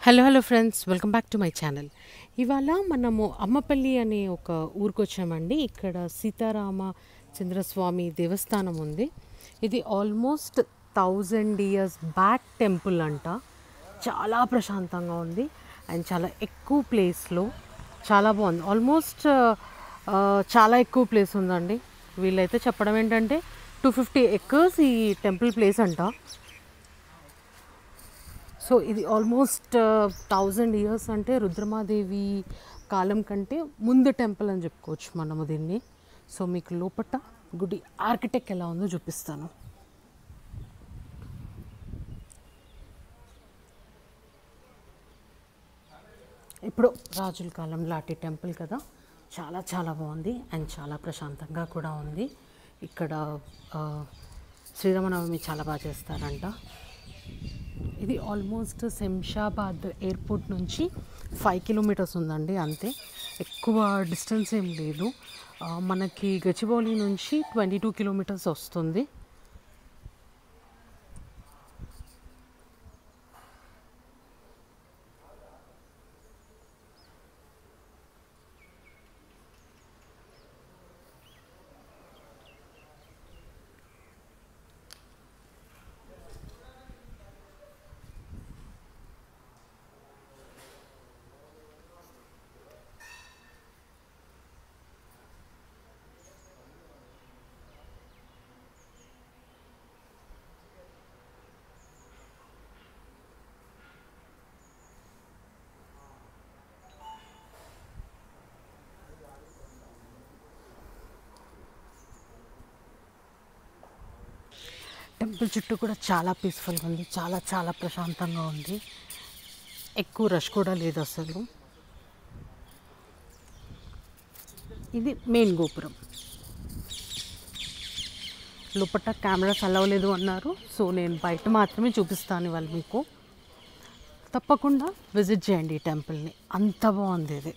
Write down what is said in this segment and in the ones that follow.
Hello hello friends welcome back to my channel ఇవాళ మనము అమ్మపల్లి అనే ఒక ఊరికి వచ్చామండి ఇక్కడ సీతారామ చంద్రస్వామి దేవస్థానం ఉంది. ఇది almost thousand years back temple అంట. చాలా ప్రశాంతంగా ఉంది. అండ్ చాలా ఎక్కువ ప్లేస్లో చాలా బాగుంది. ఆల్మోస్ట్ uh, uh, చాలా ఎక్కువ ప్లేస్ ఉందండి. వీళ్ళైతే చెప్పడం ఏంటంటే టూ ఫిఫ్టీ ఎక్కర్స్ ఈ టెంపుల్ ప్లేస్ అంట. సో ఇది ఆల్మోస్ట్ థౌజండ్ ఇయర్స్ అంటే రుద్రమాదేవి కాలం కంటే ముందు టెంపుల్ అని చెప్పుకోవచ్చు మనము దీన్ని. సో మీకు లోపట గుడి ఆర్కిటెక్ట్ ఎలా ఉందో చూపిస్తాను. ఇప్పుడు రాజుల కాలం లాంటి టెంపుల్ కదా. చాలా చాలా బాగుంది అండ్ చాలా ప్రశాంతంగా కూడా ఉంది. ఇక్కడ శ్రీరామనవమి చాలా బాగా చేస్తారంట. ఇది ఆల్మోస్ట్ శంషాబాద్ ఎయిర్పోర్ట్ నుంచి ఫైవ్ కిలోమీటర్స్ ఉందండి అంతే. ఎక్కువ డిస్టెన్స్ ఏం లేదు. మనకి గచ్చిబౌలి నుంచి ట్వంటీ టూ కిలోమీటర్స్ వస్తుంది. టెంపుల్ చుట్టూ కూడా చాలా పీస్ఫుల్గా ఉంది. చాలా చాలా ప్రశాంతంగా ఉంది. ఎక్కువ రష్ కూడా లేదు అసలు. ఇది మెయిన్ గోపురం. లోపట కెమెరాస్ అలవలేదు అన్నారు. సో నేను బయట మాత్రమే చూపిస్తాను ఇవాళ మీకు. తప్పకుండా విజిట్ చేయండి ఈ టెంపుల్ని అంత బాగుంది ఇది.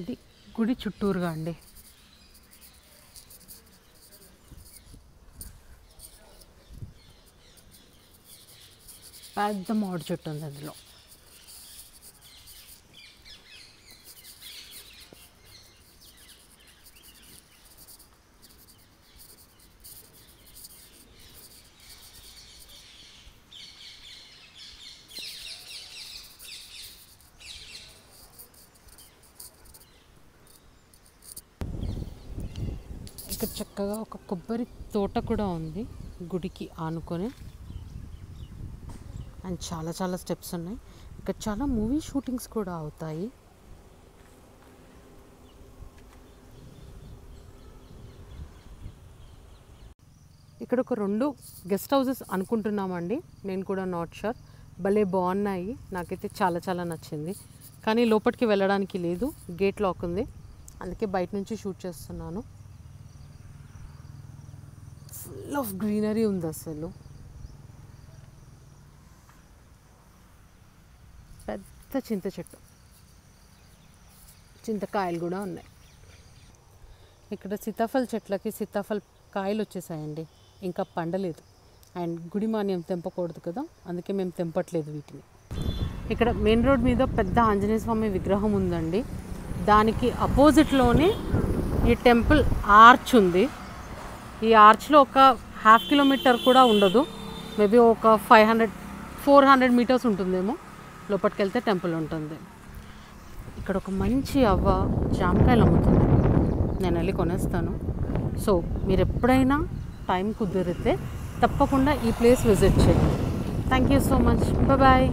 ఇది గుడి చుట్టూరుగా అండి. పెద్ద మామిడి చెట్టు ఉంది అందులో ఇక్కడ చక్కగా ఒక కొబ్బరి తోట కూడా ఉంది గుడికి ఆనుకొని. అండ్ చాలా చాలా స్టెప్స్ ఉన్నాయి. ఇక్కడ చాలా మూవీ షూటింగ్స్ కూడా అవుతాయి. ఇక్కడ ఒక రెండు గెస్ట్ హౌసెస్ అనుకుంటున్నామండి. నేను కూడా నాట్ షూర్ భలే బాగున్నాయి. నాకైతే చాలా చాలా నచ్చింది. కానీ లోపలికి వెళ్ళడానికి లేదు. గేట్ లాక్ ఉంది. అందుకే బయట నుంచి షూట్ చేస్తున్నాను. ఫుల్ ఆఫ్ గ్రీనరీ ఉంది అసలు పెద్ద చింత చెట్టు. చింతకాయలు కూడా ఉన్నాయి. ఇక్కడ సీతాఫల చెట్లకి సీతాఫల కాయలు వచ్చేసాయండి. ఇంకా పండలేదు. అండ్ గుడి మాన్యం తెంపకూడదు కదా అందుకే మేము తెంపట్లేదు వీటిని. ఇక్కడ మెయిన్ రోడ్ మీద పెద్ద ఆంజనేయ స్వామి విగ్రహం ఉందండి. దానికి అపోజిట్లోనే ఈ టెంపుల్ ఆర్చ్ ఉంది. ఈ ఆర్చ్లో ఒక హాఫ్ కిలోమీటర్ కూడా ఉండదు. మేబీ ఒక five hundred four hundred metres ఉంటుందేమో. లోపలికి వెళ్తే టెంపుల్ ఉంటుంది. ఇక్కడ ఒక మంచి అవ్వ జామకాయలు అమ్ముతుంది. నేను వెళ్ళి కొనేస్తాను. సో మీరు ఎప్పుడైనా టైం కుదిరితే తప్పకుండా ఈ ప్లేస్ విజిట్ చేయండి. Thank you so much bye